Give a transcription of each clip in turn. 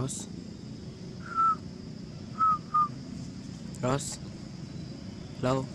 Ross. Ross. Hello.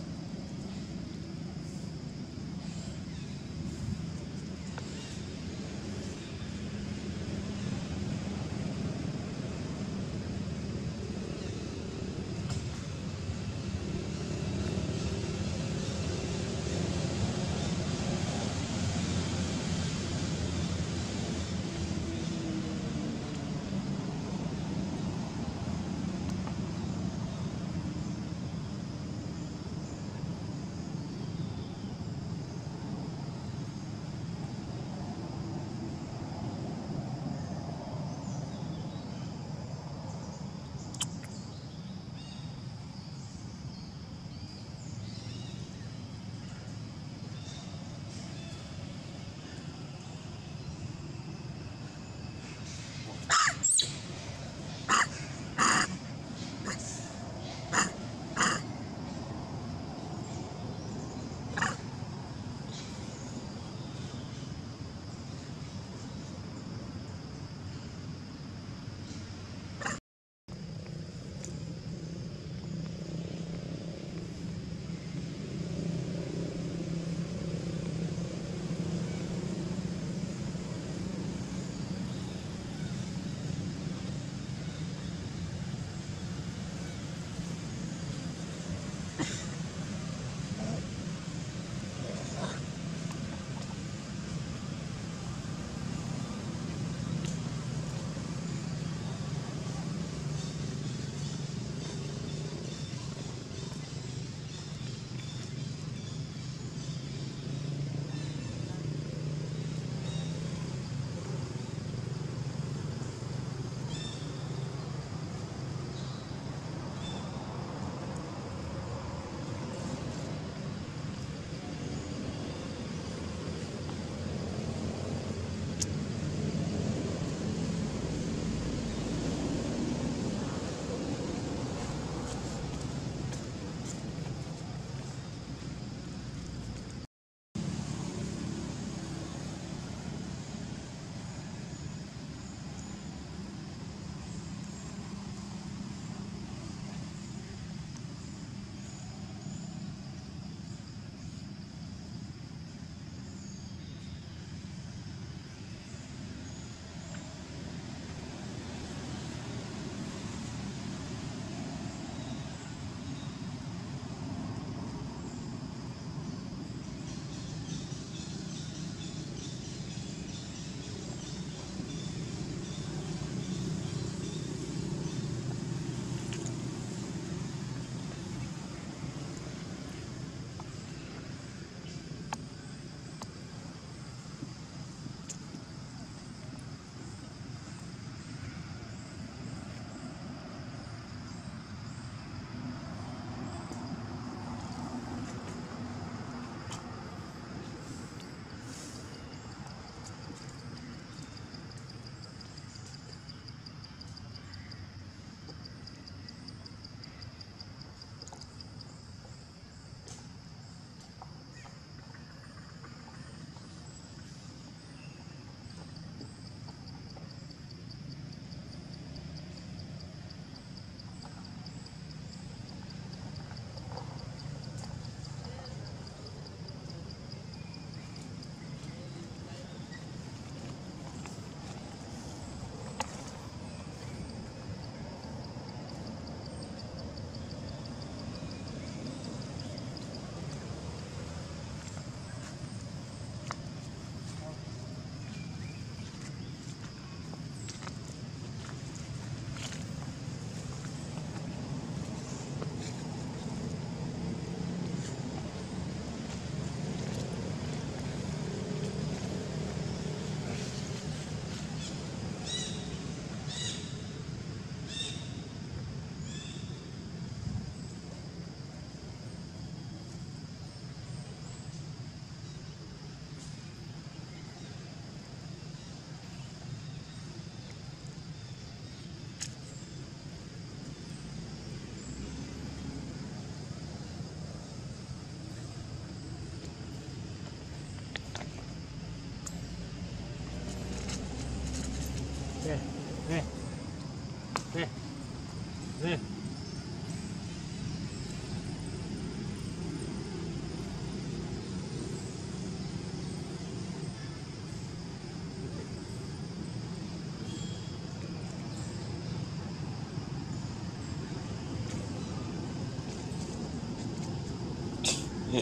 ねね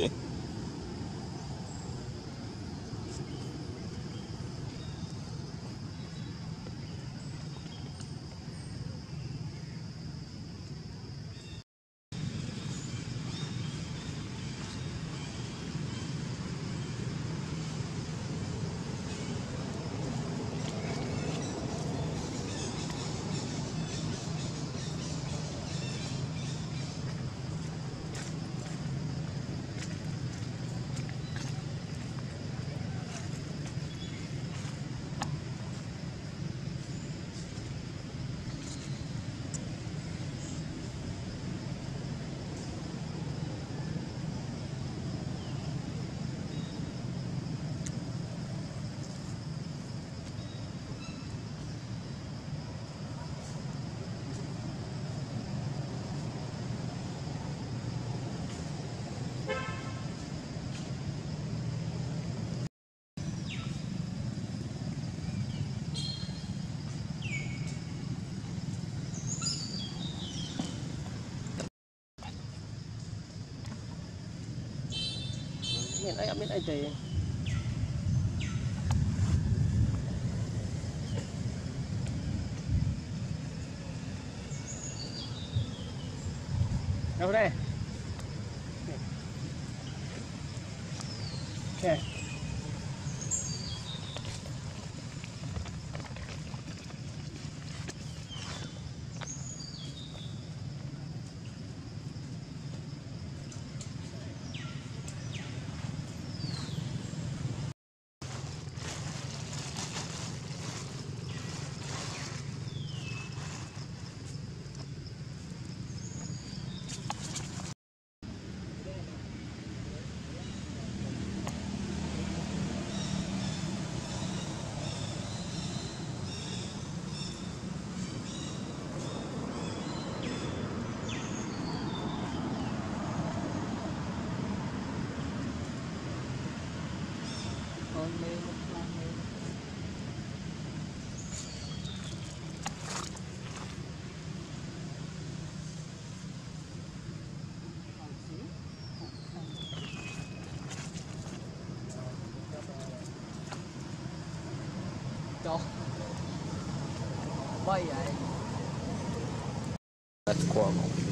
え Miền ấy, miền ấy thì Đâu đây? Meron, Bye, guys. That's cool.